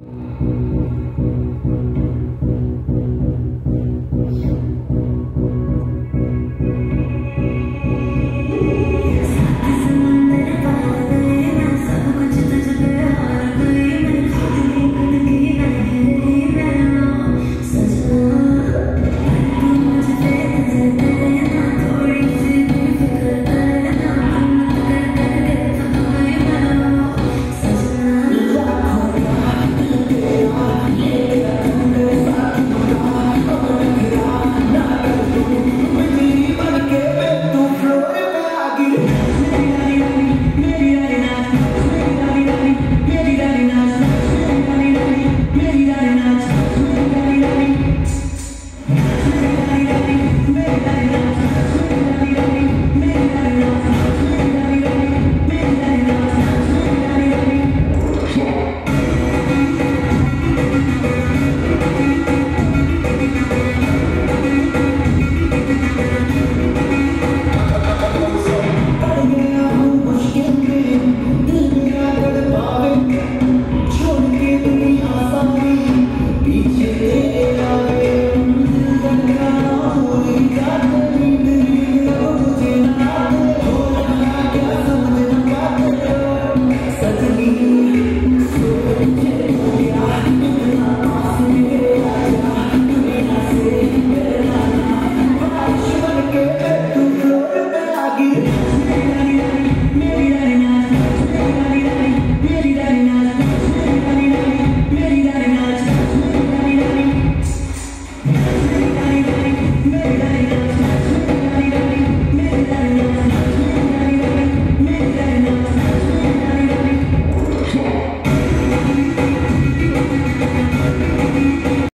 you